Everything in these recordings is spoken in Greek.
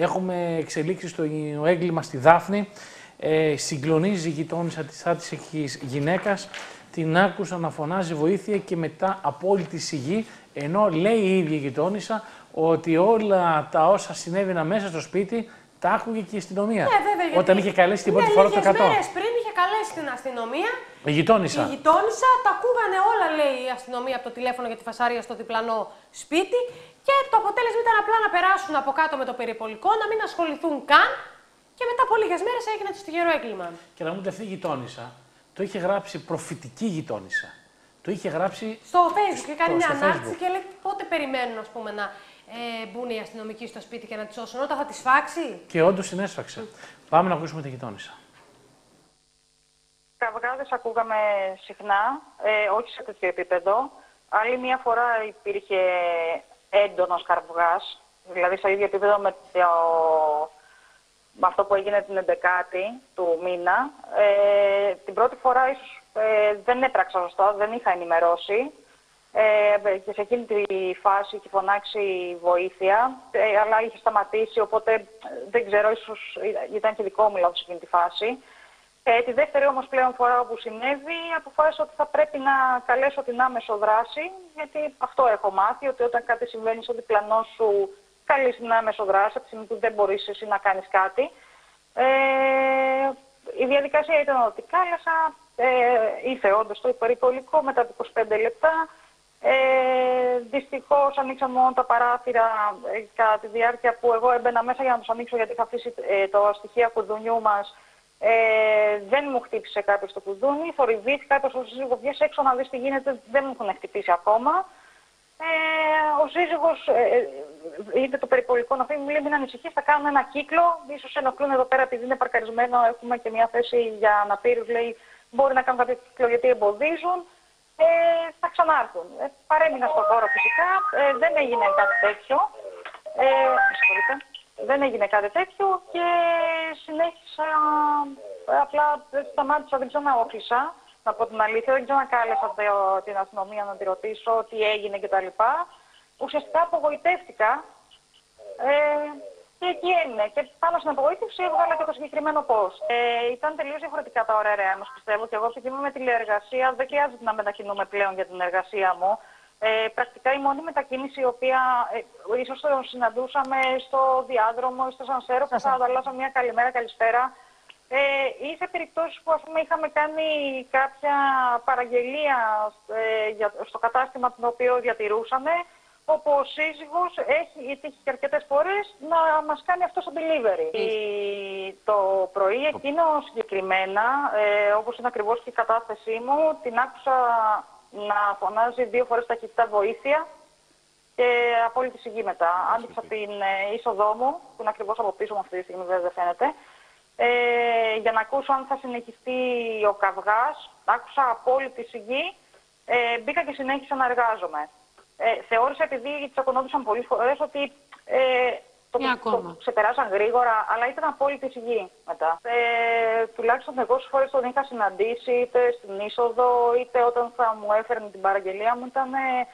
Έχουμε εξελίξεις στο έγκλημα στη Δάφνη. Ε, συγκλονίζει η γειτόνισσα της άτυχης γυναίκας. Την άκουσα να φωνάζει βοήθεια και μετά απόλυτη σιγή. Ενώ λέει η ίδια η γειτόνισσα ότι όλα τα όσα συνέβαιναν μέσα στο σπίτι τα άκουγε και η αστυνομία. Ναι, βέβαια, γιατί... Όταν είχε καλέσει την πρώτη ναι, φορά το 100. Μέρες πριν είχε καλέσει την αστυνομία. Η γειτόνισσα. Η γειτόνισσα, τα ακούγανε όλα, λέει η αστυνομία από το τηλέφωνο για τη φασάρια στο διπλανό σπίτι. Και το αποτέλεσμα ήταν απλά να περάσουν από κάτω με το περιπολικό, να μην ασχοληθούν καν. Και μετά από λίγες μέρες έγινε το στιγερό έγκλημα. Και να μου πει αυτή η γειτόνισσα το είχε γράψει προφητική γειτόνισσα. Το είχε γράψει. Στο Facebook και κάνει μια ανάρτηση και λέει πότε περιμένουν ας πούμε, να ε, μπουν οι αστυνομικοί στο σπίτι και να τη σώσουν, όταν θα τη φάξει; Και όντως την έσφαξε. Πάμε να ακούσουμε τη γειτόνισσα. Καυγάδε ακούγαμε συχνά, ε, όχι σε τέτοιο επίπεδο. Άλλη μία φορά υπήρχε έντονος καυγά, δηλαδή σε ίδιο επίπεδο με, το, με αυτό που έγινε την 11η του μήνα. Ε, την πρώτη φορά ίσως ε, δεν έπραξα σωστά, δεν είχα ενημερώσει. Ε, και σε εκείνη τη φάση είχε φωνάξει βοήθεια, ε, αλλά είχε σταματήσει, οπότε ε, δεν ξέρω, ίσως ήταν και δικό μου λάθος σε εκείνη τη φάση. Ε, τη δεύτερη όμως πλέον φορά όπου συνέβη, αποφάσισα ότι θα πρέπει να καλέσω την άμεσο δράση, γιατί αυτό έχω μάθει, ότι όταν κάτι συμβαίνει στο διπλανό σου, καλείς την άμεσο δράση, από τη στιγμή που δεν μπορείς εσύ να κάνεις κάτι. Ε, η διαδικασία ήταν ότι κάλεσα, ε, ήρθε όντως το υπερηπολικό μετά από 25 λεπτά, ε, Δυστυχώς ανοίξαν μόνο τα παράθυρα ε, κατά τη διάρκεια που εγώ έμπαινα μέσα για να τους ανοίξω γιατί είχα αφήσει ε, το στοιχεία κουδουνιού μας. Ε, δεν μου χτύπησε κάποιος το κουδούνι. Θορυβήθηκα, έπεσε ο σύζυγο, βγες έξω να δεις τι γίνεται. Δεν μου έχουν χτυπήσει ακόμα. Ε, ο σύζυγος ε, είδε το περιπολικό να φύγει, μου λέει: Μην ανησυχείς, θα κάνουμε ένα κύκλο. σω ενοχλούν εδώ πέρα επειδή είναι παρκαρισμένο. Έχουμε και μια θέση για αναπήρους. Λέει: Μπορεί να κάνουν κάποιο κύκλο γιατί εμποδίζουν ε, θα ξανάρθουν. Ε, παρέμεινα στο χώρο φυσικά, ε, δεν έγινε κάτι τέτοιο. Ε, δεν έγινε κάτι τέτοιο και συνέχισα, ε, απλά σταμάτησα, δεν ξαναόχλησα, να πω την αλήθεια, δεν ξανακάλεσα την αστυνομία να τη ρωτήσω τι έγινε κτλ. Ουσιαστικά απογοητεύτηκα ε, και εκεί έμεινε. Και πάνω στην απογοήτευση έβγαλα και το συγκεκριμένο πώ. Ε, ήταν τελείως διαφορετικά τα ωραία όμω πιστεύω. Και εγώ επειδή είμαι με τηλεεργασία, δεν χρειάζεται να μετακινούμε πλέον για την εργασία μου. Ε, πρακτικά η μόνη μετακίνηση η οποία ε, ίσως το συναντούσαμε στο διάδρομο ή στο σανσέρο που θα ανταλλάσσαμε μια καλημέρα, καλησπέρα. Ε, ή σε περιπτώσεις που ας πούμε, είχαμε κάνει κάποια παραγγελία ε, για, στο κατάστημα το οποίο διατηρούσαμε όπου ο σύζυγος έχει τύχει και αρκετές φορές να μας κάνει αυτό στο delivery. Το πρωί εκείνο συγκεκριμένα, ε, όπως είναι ακριβώς και η κατάθεσή μου, την άκουσα να φωνάζει δύο φορές ταχύτητα βοήθεια και απόλυτη σιγή μετά. Άνοιξα την ε, είσοδό μου, που είναι ακριβώς από πίσω μου αυτή τη στιγμή, βέβαια δεν φαίνεται, ε, για να ακούσω αν θα συνεχιστεί ο καυγάς. Άκουσα απόλυτη σιγή, ε, μπήκα και συνέχισα να εργάζομαι ε, θεώρησα επειδή τσακωνόντουσαν πολλές φορές ότι ε, το, το ξεπεράσαν γρήγορα, αλλά ήταν απόλυτη σιγή μετά. Ε, τουλάχιστον εγώ φορέ τον είχα συναντήσει είτε στην είσοδο είτε όταν θα μου έφερνε την παραγγελία μου. Ήταν ε,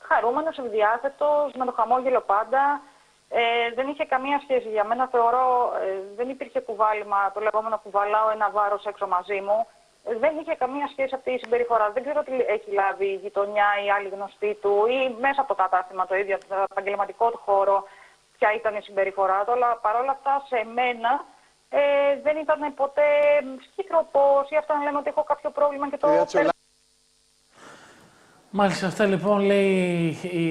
χαρούμενος, ευδιάθετος, με το χαμόγελο πάντα. Ε, δεν είχε καμία σχέση για μένα. Θεωρώ ε, δεν υπήρχε κουβάλιμα, το λεγόμενο κουβαλάω ένα βάρος έξω μαζί μου δεν είχε καμία σχέση αυτή η συμπεριφορά. Δεν ξέρω τι έχει λάβει η γειτονιά ή άλλη γνωστή του ή μέσα από το κατάστημα το ίδιο, το επαγγελματικό του χώρο, ποια ήταν η συμπεριφορά του. Αλλά παρόλα αυτά σε μένα ε, δεν ήταν ποτέ σκύτροπο ή αυτό να λέμε ότι έχω κάποιο πρόβλημα και το. Μάλιστα, αυτά λοιπόν λέει η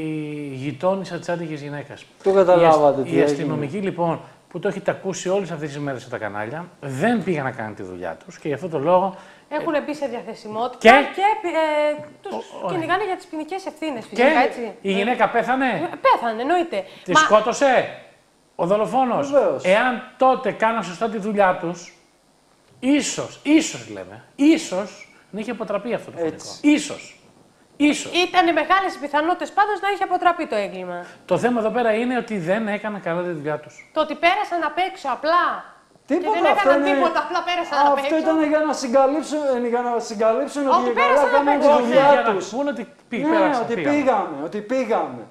γειτόνισσα της άτυχη γυναίκας. Το καταλάβατε. Η, η αστυνομική λοιπόν που το έχετε ακούσει όλες αυτές τις μέρες στα κανάλια, δεν πήγαν να κάνουν τη δουλειά τους και γι' αυτό το λόγο έχουν μπει σε διαθεσιμότητα και, και ε, τους κυνηγάνε για τις ποινικές ευθύνες. Και έτσι. η γυναίκα πέθανε; Ε, πέθανε, εννοείται. Τη Μα... σκότωσε; Ο δολοφόνος; Εάν τότε κάναν σωστά τη δουλειά τους, ίσως, ίσως λέμε, ίσως να είχε αποτραπεί αυτό το φωνικό. Ίσως. Ίσως. Ήταν μεγάλες οι πιθανότητες πάντως να είχε αποτραπεί το έγκλημα. Το θέμα εδώ πέρα είναι ότι δεν έκαναν καλά τη δουλειά τους. Το ότι πέρασαν απ' έξω απλά Τίποτα, και δεν έκαναν είναι... τίποτα, απλά πέρασαν απ' έξω. Αυτό ήταν για να συγκαλύψουν, για να συγκαλύψουν ότι καλά έκαναν τη δουλειά τους. Πούνε ότι ναι, ότι πήγαμε, ότι πήγαμε.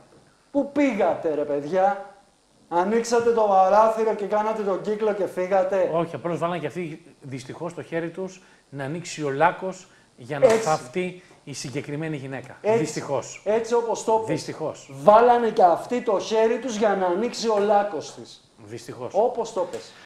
Πού πήγατε ρε παιδιά, Ανοίξατε το παράθυρο και κάνατε τον κύκλο και φύγατε. Όχι, απλώς βάλανε και αυτοί δυστυχώς το χέρι τους να ανοίξει ο λάκκος για να Έτσι. Θαυτεί η συγκεκριμένη γυναίκα. Έτσι. Δυστυχώς. Έτσι όπως το πες. Δυστυχώς. Βάλανε και αυτοί το χέρι τους για να ανοίξει ο λάκκος της. Δυστυχώς. Όπως το πες.